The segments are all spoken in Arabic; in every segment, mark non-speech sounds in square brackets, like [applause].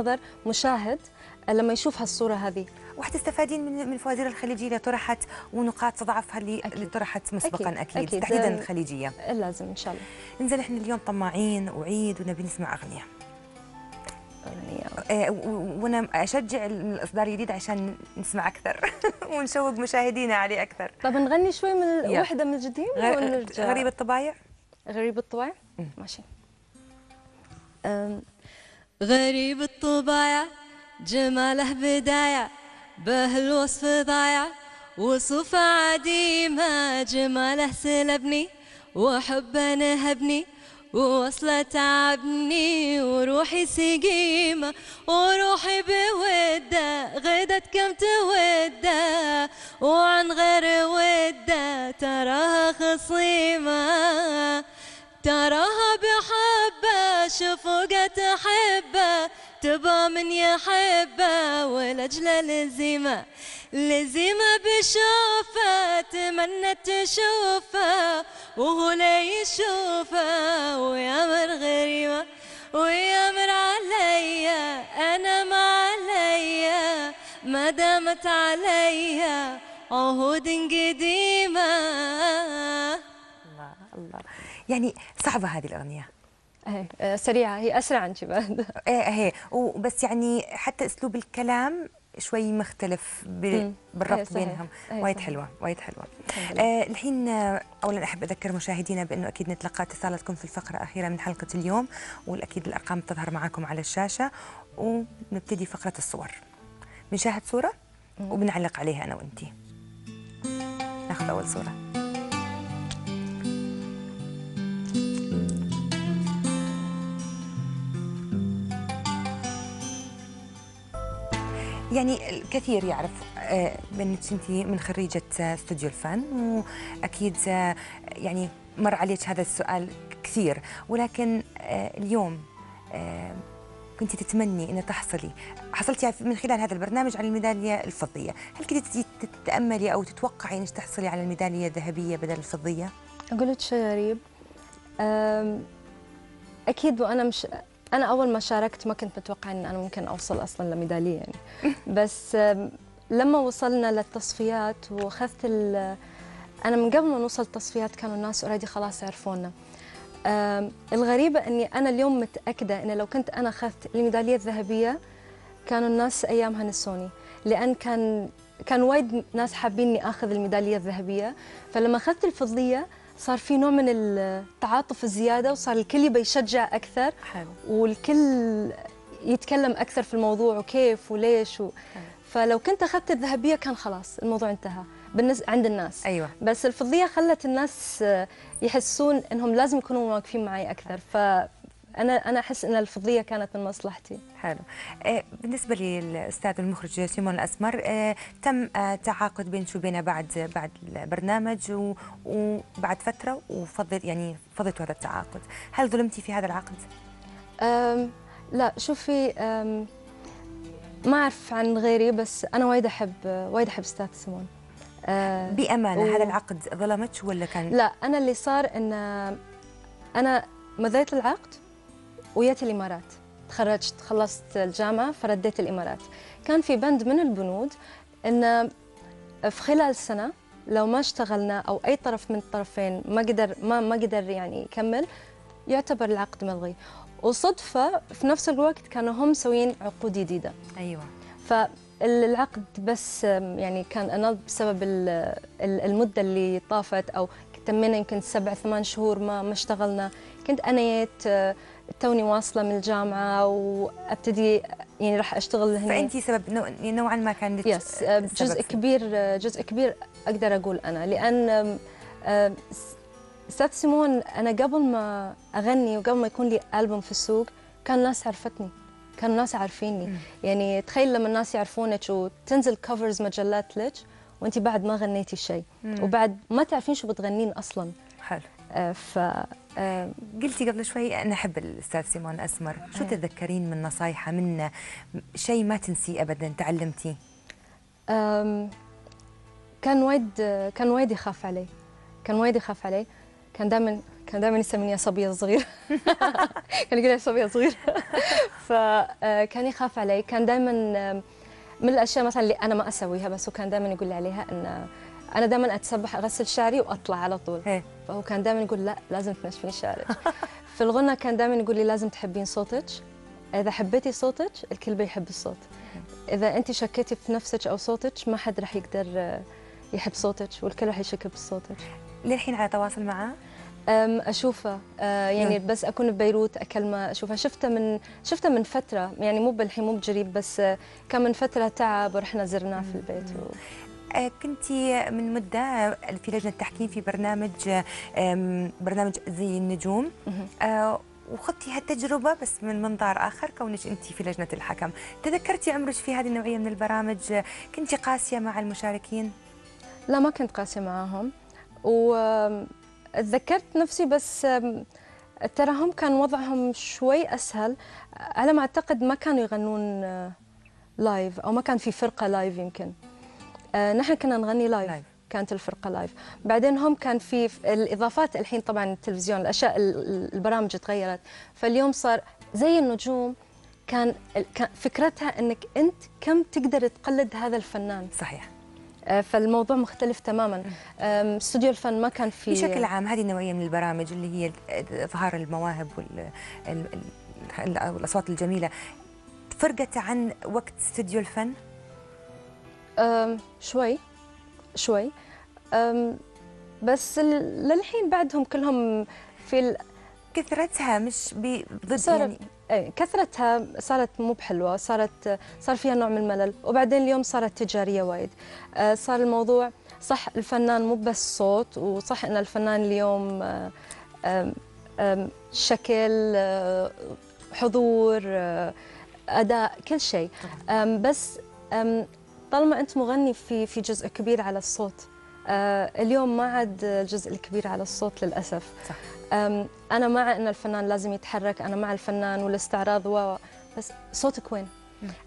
نظر مشاهد لما يشوف هالصورة هذه وحتستفادين من من الفوازير الخليجية اللي طرحت ونقاط تضعفها اللي, أكيد. اللي طرحت مسبقا أكيد. أكيد, أكيد. تحديدا أم، الخليجيه لازم إن شاء الله انزين إحنا اليوم طماعين وعيد ونبي نسمع أغنية أغنية. آه، وأنا أشجع الإصدار الجديد عشان نسمع أكثر [laughs] ونشوق مشاهدينا عليه أكثر طب نغني شوي من. واحدة من الجديد ونرجع غريب الطبايع غريب الطبع ماشي غريب الطبايع جماله بداية به الوصف ضايع وصفه عديمة جماله سلبني وحبه نهبني ووصله تعبني وروحي سقيمة وروحي بودة غدت كم تودة. وعن غير ودة تراها خصيمة تراها شفوقه تحبه تبى من يحبه والأجل لزيمة لزيمة بشوفه تمنت تشوفه وهو لا يشوفه ويامر غريمه ويامر عليا أنا ما عليا ما دامت عليا عهود قديمة. الله الله. يعني صعبة هذه الأغنية. أهي، أه، سريعة. هي أسرع أنت بعد. [laughs] إيه إيه. وبس يعني حتى أسلوب الكلام شوي مختلف. بالربط إيه. بينهم. إيه وايد. حلوة وايد حلوة. آه الحين آه، اولا أحب أذكر مشاهدينا بأنه أكيد نتلقى اتصالاتكم في الفقرة الأخيرة من حلقة اليوم والأكيد الأرقام تظهر معكم على الشاشة ونبتدي فقرة الصور. بنشاهد صورة وبنعلق عليها أنا وأنتي. ناخذ أول صورة. يعني الكثير يعرف آه، بانك أنت من خريجة استوديو الفن وأكيد آه، يعني مر عليك هذا السؤال كثير. ولكن آه، اليوم كنت تتمني أن تحصلي حصلتي من خلال هذا البرنامج على الميدالية الفضية. هل كنت تتأملي أو تتوقعي أنك تحصلي على الميدالية الذهبية بدل الفضية؟ أقول لك شيء غريب. أم، أكيد وأنا مش أنا أول ما شاركت ما كنت متوقعة إن أنا ممكن أوصل أصلا لميدالية يعني. [laughs] بس لما وصلنا للتصفيات وأخذت ال- أنا من قبل ما نوصل التصفيات كانوا الناس اوريدي خلاص يعرفونا. أم، الغريبة إني أنا اليوم متأكدة إن لو كنت أنا أخذت الميدالية الذهبية كانوا الناس أيامها نسوني. لأن كان كان وايد ناس حابين إني آخذ الميدالية الذهبية. فلما أخذت الفضية صار في نوع من التعاطف الزيادة وصار الكل يبي يشجع أكثر حلو. والكل يتكلم أكثر في الموضوع وكيف وليش و... فلو كنت أخذت الذهبية كان خلاص الموضوع انتهى بالنسبة عند الناس. أيوه. بس الفضية خلت الناس يحسون إنهم لازم يكونوا واقفين معي أكثر. فانا أنا أحس إن الفضية كانت من مصلحتي. حلو. آه، بالنسبة للأستاذ المخرج سيمون الأسمر آه، تم آه، تعاقد بينك وبينه بعد بعد البرنامج وبعد فترة وفضل يعني فضلتوا هذا التعاقد. هل ظلمتي في هذا العقد؟ أم لا شوفي أم ما أعرف عن غيري بس أنا وايد احب وايد أحب أستاذ سيمون. أه بأمانة و- هذا العقد ظلمك ولا كان؟ لا أنا اللي صار إن أنا مضيت العقد ويت الإمارات. تخرجت خلصت الجامعة فرديت الإمارات. كان في بند من البنود إن في خلال سنة لو ما اشتغلنا أو أي طرف من الطرفين ما قدر ما ما قدر يعني يكمل يعتبر العقد ملغي. وصدفة في نفس الوقت كانوا هم مسويين عقود جديدة. أيوة. فالعقد بس يعني كان أنال بسبب ال- ال- المدة اللي طافت أو تمينا يمكن سبع ثمان شهور ما ما اشتغلنا. كنت أنيت توني واصلة من الجامعة وأبتدي يعني راح أشتغل هنا. فأنت سبب نوع- نوعا ما كان يس آه، جزء كبير آه، جزء كبير أنا. لأن آم، آم، س- أستاذ سيمون أنا قبل ما أغني وقبل ما يكون لي ألبوم في السوق كان الناس عرفتني كان الناس عارفيني. مم. يعني تخيل لما الناس يعرفونك وتنزل كفرز مجلات لك وانت بعد ما غنيتي شيء. وبعد ما تعرفين شو بتغنين أصلا. حلو. آه، ف آه، قلتي قبل شوي أنا أحب الأستاذ سيمون الأسمر شو إيه. تتذكرين من نصايحه؟ منه شيء ما تنسيه أبدا؟ تعلمتي؟ آم، كان وايد كان وايد يخاف علي. كان وايد يخاف علي. كان دائما كان دائما يسميني يا صبيه صغير. [laughs] كان يقول لي صبيه صغير. فكان يخاف علي. كان دائما من الأشياء مثلا اللي أنا ما أسويها بس هو كان دائما يقول لي عليها إن أنا دائما أتسبح أغسل شعري وأطلع على طول. إيه. فهو كان دائما يقول لا لازم تنشفين شعرك في الغنى كان دائما يقول لي لازم تحبين صوتك. إذا حبيتي صوتك الكل بيحب الصوت. إذا انت شكيتي في نفسك أو صوتك ما حد راح يقدر آه، يحب صوتك والكل راح يشك بصوتك. للحين على تواصل معاه؟ أشوفه. آه يعني مم. بس أكون ببيروت اكلمه أشوفه. شفته من شفته من فترة. يعني مو بالحين مو بجريب بس آه، كان من فترة تعب ورحنا زرناه في البيت و... آه، كنت من مدة آه، في لجنة تحكيم في برنامج آه، برنامج زي النجوم. آه، وخضتي هالتجربة بس من منظار آخر كونك أنت في لجنة الحكم. تذكرتي عمرك في هذه النوعية من البرامج؟ آه، كنت قاسية مع المشاركين؟ لا ما كنت قاسية معاهم. وتذكرت نفسي بس ترى هم كان وضعهم شوي أسهل. على ما أعتقد ما كانوا يغنون آه، live أو ما كان في فرقة live يمكن. آه، نحن كنا نغني live live. كانت الفرقة live بعدين هم كان في الإضافات الحين طبعا التلفزيون الأشياء ال- ال- البرامج تغيرت. فاليوم صار زي النجوم كان فكرتها إنك أنت كم تقدر تقلد هذا الفنان. صحيح. آه، فالموضوع مختلف تماما. استوديو الفن ما كان في بشكل عام هذه النوعية من البرامج اللي هي إظهار المواهب والأصوات الجميلة فرقت عن وقت استوديو الفن؟ شوي شوي. بس للحين بعدهم كلهم في ال- كثرتها مش ضد صارت يعني. اي كثرتها صارت مو بحلوة صارت صار فيها نوع من الملل. وبعدين اليوم صارت تجارية وايد. آه، صار الموضوع صح الفنان مو بس صوت وصح إن الفنان اليوم آه، آم، آم، شكل آه، حضور أداء كل شيء. بس طالما أنت مغني في في جزء كبير على الصوت آه، اليوم ما عاد الجزء الكبير على الصوت للأسف صح. أنا مع أن الفنان لازم يتحرك أنا مع الفنان والاستعراض و بس صوتك وين؟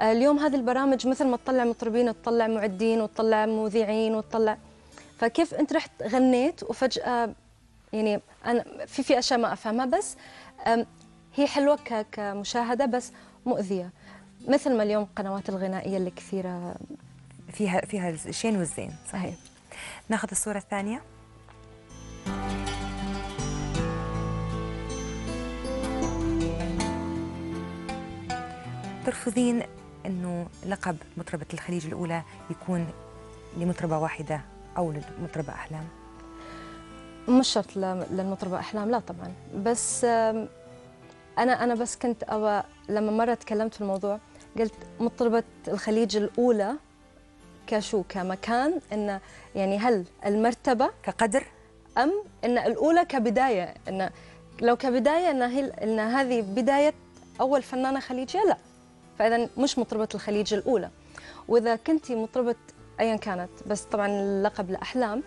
آه، اليوم هذه البرامج مثل ما تطلع مطربين تطلع معدين وتطلع مذيعين وتطلع فكيف أنت رحت غنيت وفجأة يعني أنا في في أشياء ما أفهمها بس هي حلوة كمشاهدة بس مؤذية مثل ما اليوم القنوات الغنائية اللي كثيرة فيها فيها الشين والزين صحيح. ناخذ الصورة الثانية. ترفضين إنه لقب مطربة الخليج الأولى يكون لمطربة واحدة أو لمطربة أحلام؟ مش شرط للمطربة أحلام لا طبعا. بس أنا أنا بس كنت أبى لما مرة تكلمت في الموضوع قلت مطربة الخليج الأولى كشو كمكان إن يعني هل المرتبة كقدر؟ أم إن الأولى كبداية؟ إن لو كبداية إن هي إن هذه بداية أول فنانة خليجية؟ لا. فإذا مش مطربة الخليج الأولى. وإذا كنتي مطربة أيا كانت بس طبعا اللقب لأحلام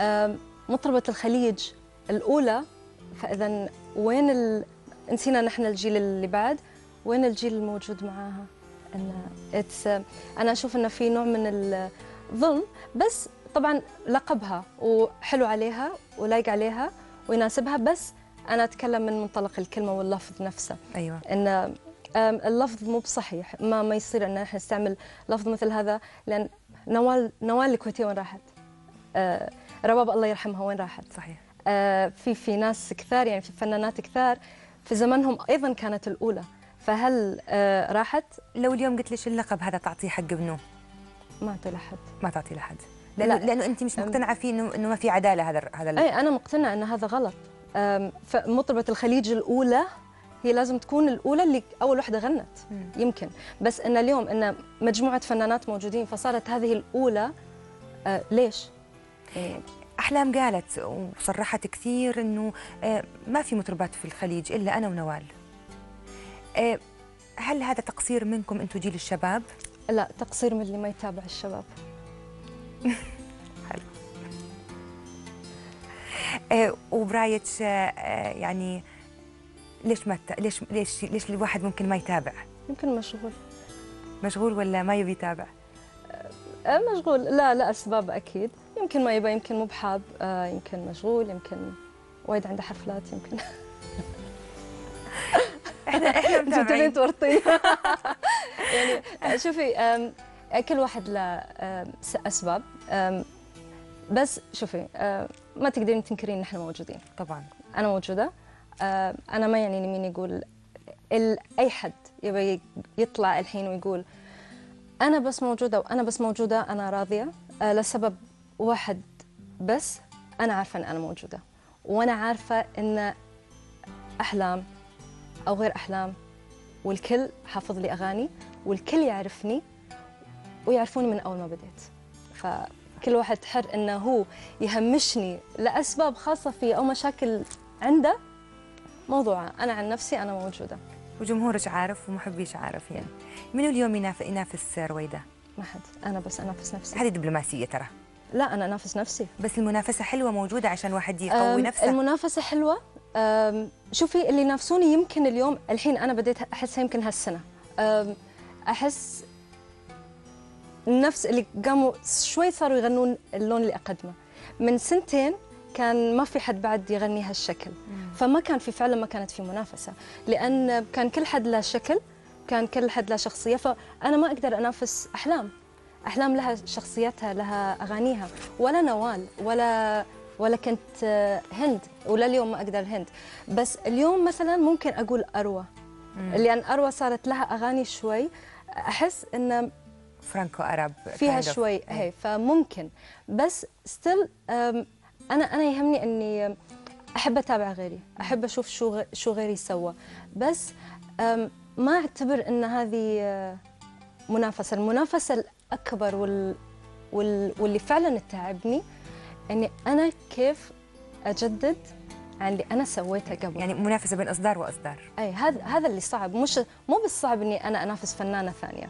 آم، مطربة الخليج الأولى فإذا وين ال... نسينا نحن الجيل اللي بعد وين الجيل الموجود معاها؟ إن it's, أنا أشوف إنه في نوع من الظلم بس طبعا لقبها وحلو عليها ولايق عليها ويناسبها بس أنا أتكلم من منطلق الكلمة واللفظ نفسه أيوة إن اللفظ مو بصحيح ما ما يصير إن إحنا نستعمل لفظ مثل هذا لأن نوال نوال الكويتية وين راحت؟ آه رباب الله يرحمها وين راحت؟ صحيح آه في في ناس كثار يعني في فنانات كثار في زمنهم أيضا كانت الأولى فهل آه راحت؟ لو اليوم قلت ليش اللقب هذا تعطيه حق ابنه؟ ما أعطي لحد ما تعطيه لحد لأنه, لا. لأنه أنت مش مقتنعة فيه إنه إنه ما في عدالة هذا هذا اي أنا مقتنعة إن هذا غلط. فمطربة الخليج الأولى هي لازم تكون الأولى اللي أول وحده غنت. مم. يمكن. بس إن اليوم إن مجموعة فنانات موجودين فصارت هذه الأولى آه ليش؟ يعني أحلام قالت وصرحت كثير إنه آه، ما في مطربات في الخليج إلا أنا ونوال. هل هذا تقصير منكم أنتم جيل الشباب؟ لا تقصير من اللي ما يتابع الشباب. [laughs] آه، وبرايك آه، يعني ليش ما ت- ليش ليش ليش الواحد ممكن ما يتابع؟ يمكن مشغول. مشغول ولا ما يبي يتابع؟ آه مشغول. لا لا أسباب أكيد. يمكن ما يبغى يمكن مو بحاب. آه يمكن مشغول يمكن وايد عنده حفلات يمكن. [laughs] [laughs] إحنا متابعين. تورطين [laughs] يعني شوفي أم، كل واحد له أسباب. بس شوفي أم، ما تقدرين تنكرين إن إحنا موجودين. طبعا. أنا موجودة. أنا ما يعني مين يقول أي حد يبي يطلع الحين ويقول أنا بس موجودة وأنا بس موجودة أنا راضية. لسبب واحد بس أنا عارفة إن أنا موجودة. وأنا عارفة إن أحلام أو غير أحلام. والكل حافظ لي أغاني والكل يعرفني ويعرفوني من أول ما بديت. فكل واحد حر إنه هو يهمشني لأسباب خاصة فيه أو مشاكل عنده. موضوعه أنا عن نفسي أنا موجودة. وجمهورك عارف ومحبيش عارفين منو اليوم يناف- ينافس رويدة؟ ما حد. أنا بس أنافس نفسي. هذه دبلوماسية ترى. لا أنا أنافس نفسي. بس المنافسة حلوة موجودة عشان واحد يقوي نفسه؟ المنافسة حلوة أم، شوفي اللي ينافسوني يمكن اليوم الحين أنا بديت أحسها يمكن هالسنة. أحس نفس اللي قاموا شوي صاروا يغنون اللون اللي أقدمه. من سنتين كان ما في حد بعد يغني هالشكل. فما كان في فعلا ما كانت في منافسة. لأن كان كل حد له شكل كان كل حد له شخصية. فأنا ما أقدر أنافس أحلام. أحلام لها شخصيتها لها أغانيها. ولا نوال ولا ولا كنت آه، هند ولا اليوم ما أقدر هند بس اليوم مثلا ممكن أقول أروى. لأن أروى صارت لها أغاني شوي. أحس إن Franco Arab فيها kind of. شوي هي فممكن. بس still أنا أنا يهمني إني أحب أتابع غيري. أحب أشوف شو شو غيري سوى. بس ما أعتبر إن هذه آه، منافسة. المنافسة الأكبر وال وال واللي فعلا تعبني إني أنا كيف أجدد عن اللي أنا سويته قبل. يعني منافسة بين أصدار وأصدار. أي هذا هذا اللي صعب. مش مو بالصعب إني أنا أنافس فنانة ثانية.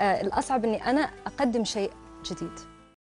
آه الأصعب إني أنا أقدم شيء جديد.